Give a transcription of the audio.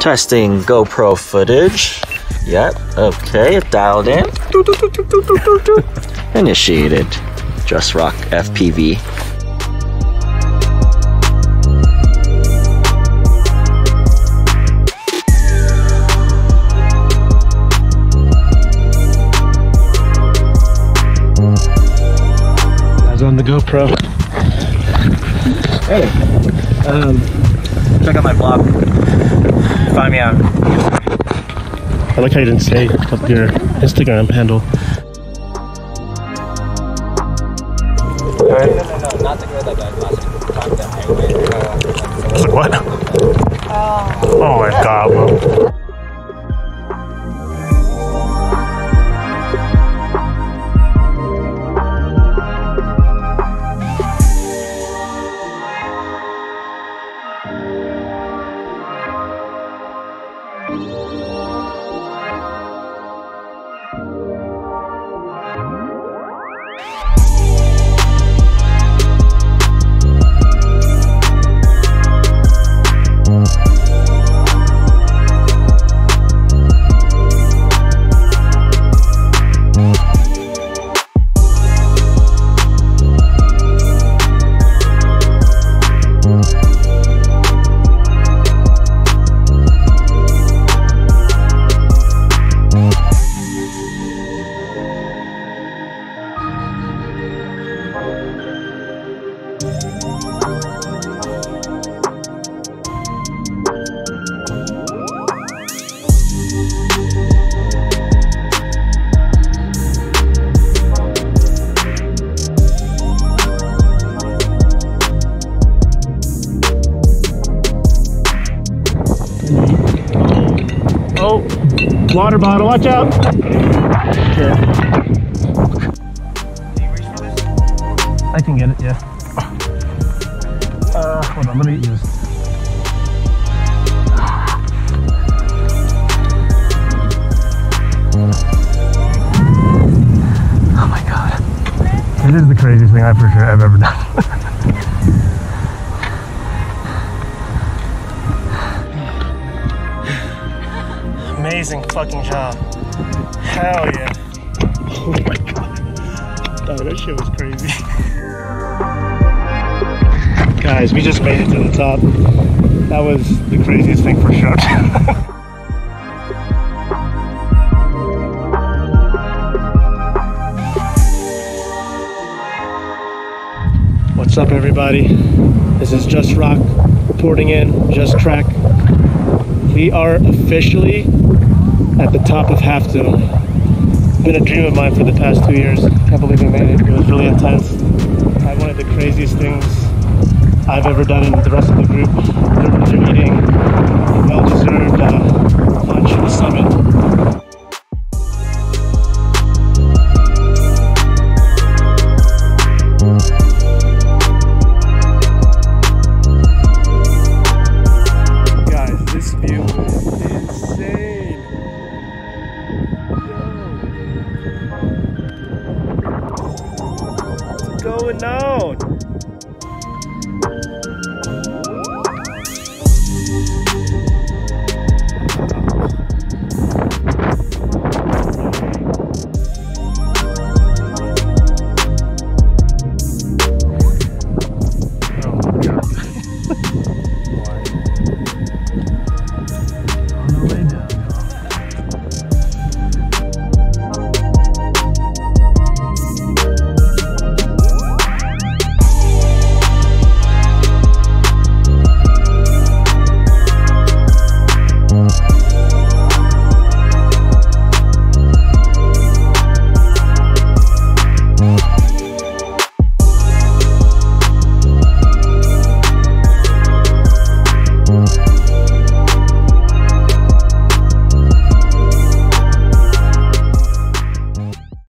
Testing GoPro footage. Yep, okay, dialed in. Initiated. Just Rock FPV. Guys on the GoPro. Hey, um, check out my vlog. Find me out. I like how you didn't say your Instagram handle. I Oh, water bottle, watch out. Okay. I can get it, yeah. Uh, hold on, let me use. Oh my god. It is the craziest thing I've for sure I've ever done. Amazing fucking job. Hell yeah. Oh my god. Dog, that shit was crazy. Guys, we just made it to the top. That was the craziest thing for sure. What's up, everybody? This is Just Rock reporting in, Just Trek. We are officially at the top of Half Dome. Been a dream of mine for the past two years. Can't believe we made it. It was really intense. I one of the craziest things I've ever done in the rest of the group. They're, eating well-deserved uh, lunch at the summit. going on? Oh, on our way down.